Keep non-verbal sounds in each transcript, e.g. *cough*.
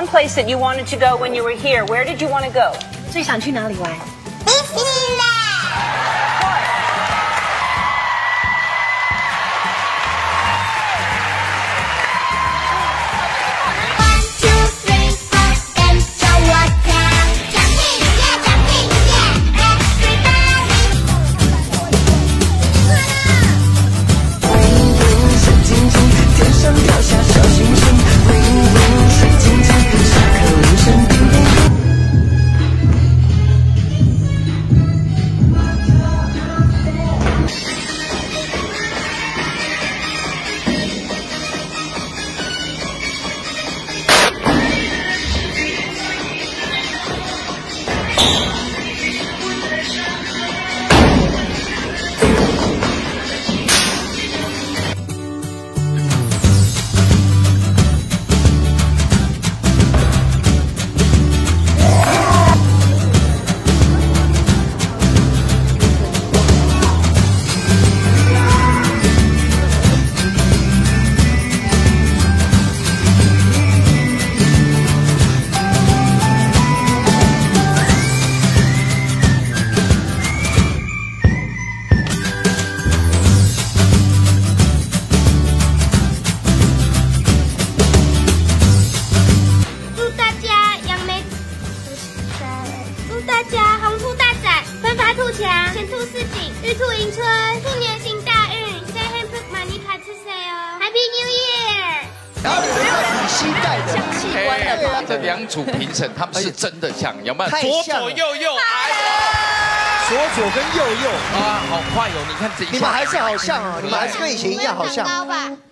one place that you wanted to go when you were here. Where did you want to go? 最想去哪里玩？迪 期待的，像器官的对啊吧？这两组评审他们是真的像，有没有？左左右右，哎左左跟右右，啊，好快哦！你看这一，你们还是好像哦，你们还是跟以前一样好像。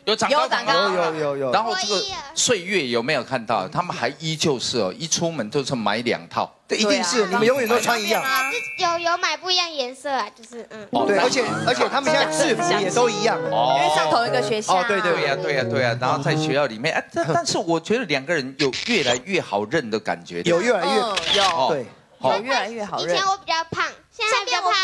有长高有长高有有有有。然后这个岁月有没有看到？他们还依旧是哦，一出门就是买两套。对，一定是你们永远都穿一样。有有买不一样颜色啊，就是嗯。哦对，而且而且他们现在制服也都一样。哦因为上同一个学校。哦对对对呀、对呀、对呀、然后在学校里面，哎，但但是我觉得两个人有越来越好认的感觉。有越来越嗯，有哦对。有越来越好认以前。我比较胖，现在比较胖了。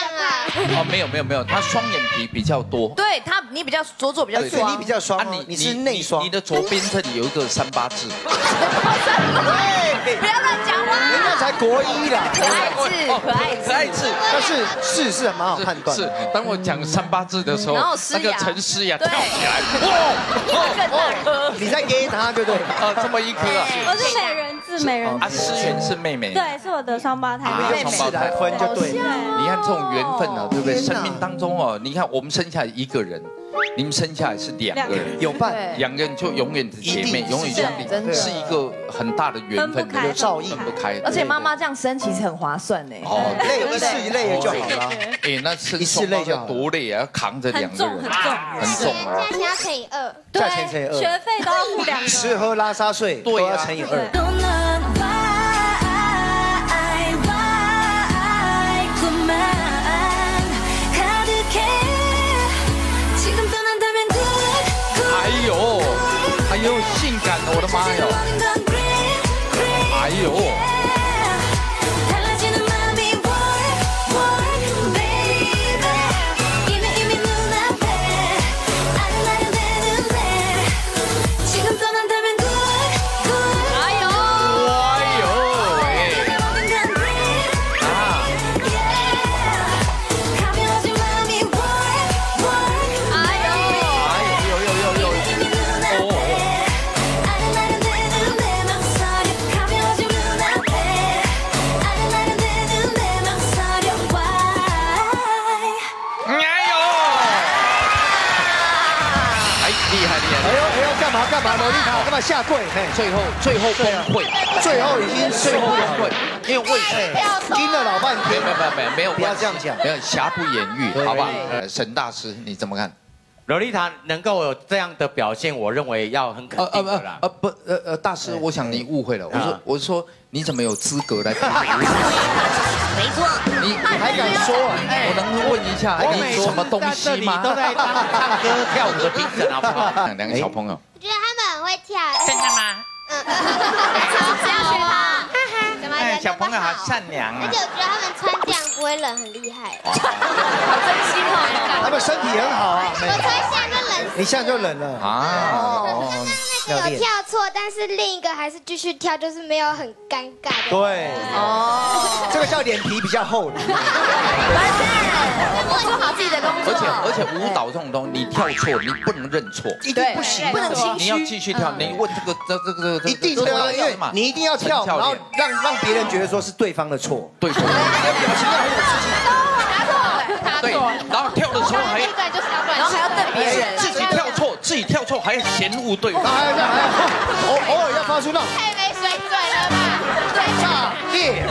哦，没有没有没有，他双眼皮比较多。对他，你比较左左比较对，双，你比较双你，你是内双你。的左边这里有一个三八字。对，*laughs* 不要乱讲人家话。才国一啦，可爱字，可爱字，可爱字。但是是是蛮好判断是。，当我讲三八字的时候那个陈思雅跳起来，哇。*laughs* *laughs* 你在给他，对不对？啊，*laughs* 这么一颗啊！我是美人痣，美人啊，字，思源是妹妹。对，是我的双胞胎啊妹妹。双胞胎分就对了。你看这种缘分啊，对不对？生命当中哦，你看我们生下一个人，你们生下来是两个人，有伴，两个人就永远是姐妹，永远相真的是是一个很大的缘分有照应分不开。而且妈妈这样生其实很划算呢。哦，累一次累了就好了。哎，那生一次累就多累啊，要扛着两个人，很重很重很重啊。价钱要乘以二，价钱乘以学，费都要付两个。吃喝拉撒睡都要乘以二。又，性感的，我的妈哟！干嘛干嘛？萝莉塔干嘛下跪？嘿，最后最后崩溃，最后已经最后崩溃，因为为什么？哎，盯了老半天没有没。有没有没有，不要这样讲没有瑕不掩瑜，对好吧？呃，沈大师你怎么看？洛丽塔能够有这样的表现，我认为要很肯呃呃定的啦。呃不呃呃，大师，我想你误会了。我说啊我说你怎么有资格来？*laughs* 没错，你你还敢说啊？我能问一下你什么东西吗？都在当唱歌 *laughs* 跳舞的评审，好不好？两个小朋友。真的吗？这样学他，哎，小朋友好善良啊而且！我觉得他们穿这样不会冷，很厉害。好真心哦。他们身体很好啊。我穿下就冷。你现在就冷了。啊，哦那个有跳错，但是另一个还是继续跳，就是没有很尴尬。对，哦，这个叫脸皮比较厚的。做好自己的工作。而且而且舞蹈这种东西，你跳错你不能认错，一定不行，不能轻你要继续跳。你问这个这这个这一定的啊，因为你一定要跳，然后让让别人觉得说是对方的错，对错，表情要很有自信。对，然后跳的时候还然后还要瞪别人。自己跳错，自己跳错还要嫌恶对方还要这样，还要偶偶尔要发出那种太没水准了吧？炸裂，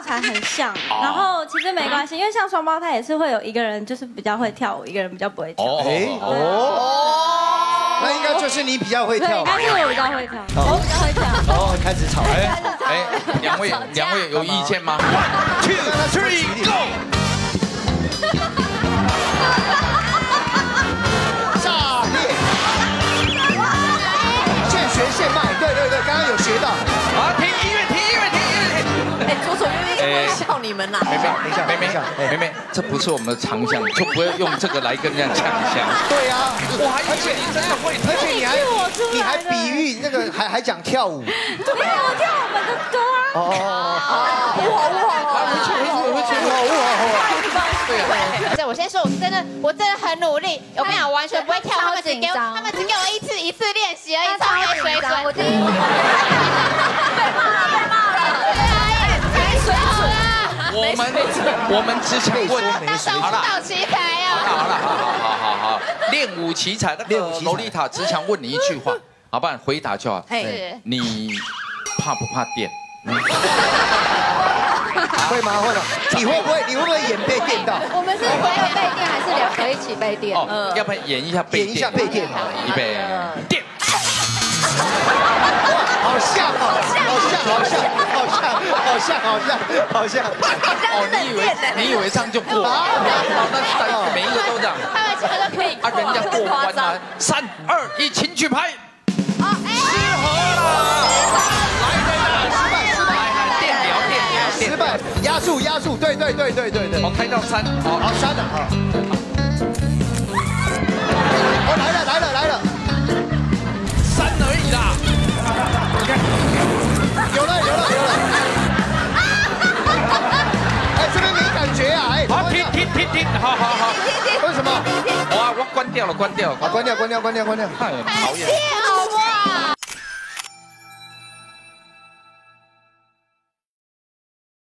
脸真的笑起来很像，然后其实没关系，因为像双胞胎也是会有一个人就是比较会跳舞，一个人比较不会跳。哦哎哦，那应该就是你比较会对，跳应。该是我比较会跳，我比较会跳。哦，开始吵，哎哎，两位两位有意见吗？One two three go！笑你们啦。妹妹，等一下妹妹等一下哎妹妹，这不是我们的长项，就不会用这个来跟人家抢项。对啊，我还而且你真的会而且你还是我出来的你还比喻那个还还讲跳舞。没有跳我们的歌啊。哦，回去回去回去。对啊，对，我先说，我真的，我真的很努力。我跟你讲，我完全不会跳，他们只给我，超紧张他们只给我一次一次练习而已，超没水准。我们我们只想问，好了。蹈奇才好哦。了，好好好好好，练武奇才那练武奇才个洛丽塔只想问你一句话，好不好？回答就好。哎，你怕不怕电？会吗？会吗？你会不会？你会不会演被电到？我们是一个被电还是两个一起被电？哦，要不然演一下被演一下被电预备电。好像哦，好像，好像，好像，好像，好像，好像。哦，你以为你以为这样就过？哦，那每一个都这样。他们全都可以啊，人家过关了！三二一，请举牌。哦，哎，来，电疗，电疗，失败，压住，压住，对对对对对对。我开到三，好，好，删了，好。好好好。为什么？我，我关掉了，关掉了，好，关掉，关掉，关掉，关掉。太讨厌。